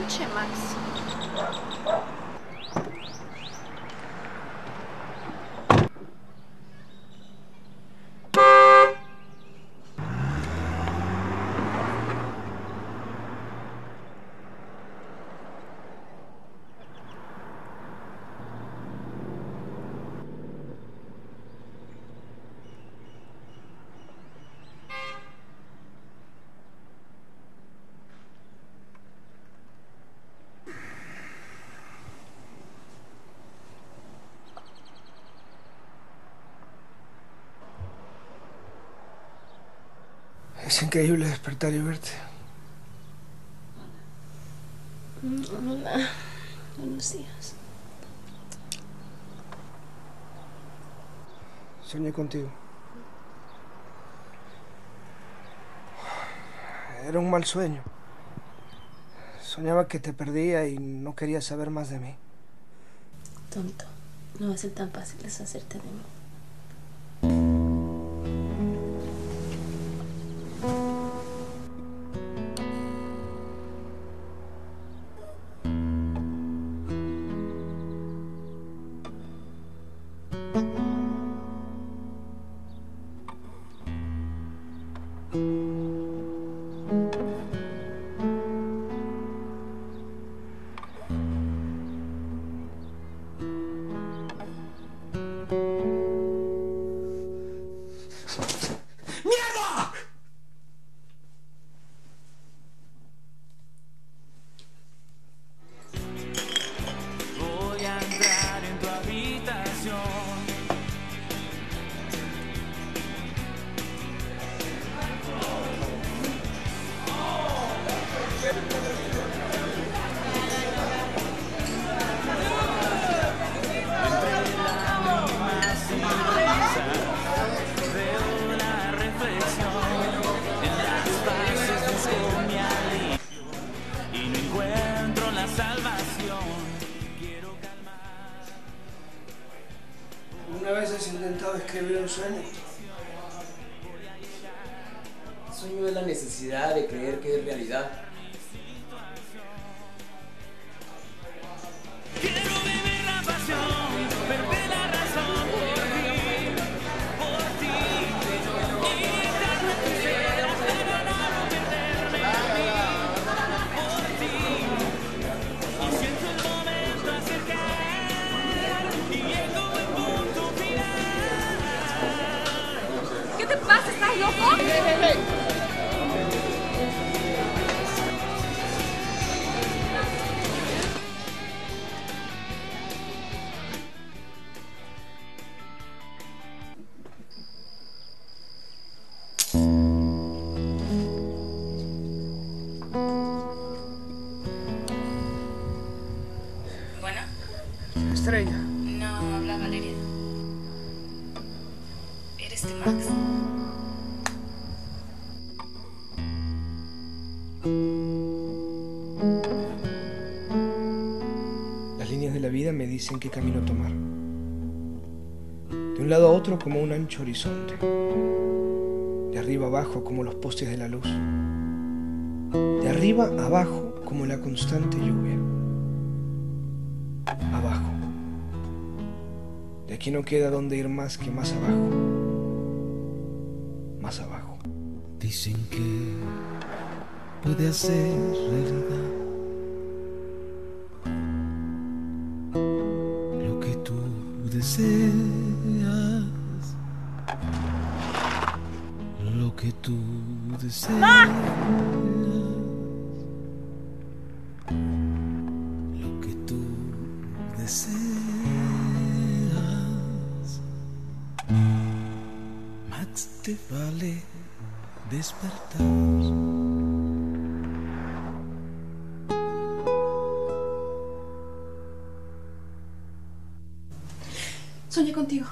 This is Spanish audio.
noche, Max. Es increíble despertar y verte. Hola. Buenos días. Soñé contigo. Era un mal sueño. Soñaba que te perdía y no quería saber más de mí. Tonto. No va a ser tan fácil deshacerte de mí. Sueño? Sueño es la necesidad de creer que es realidad. Estrella. no habla Valeria. Eres de Max. Las líneas de la vida me dicen qué camino tomar. De un lado a otro como un ancho horizonte. De arriba abajo como los postes de la luz. De arriba abajo como la constante lluvia. Abajo. De aquí no queda donde ir más que más abajo. Más abajo. Dicen que puede hacer realidad lo que tú deseas, lo que tú deseas, lo deseas. Max te vale despertar. Soñé contigo.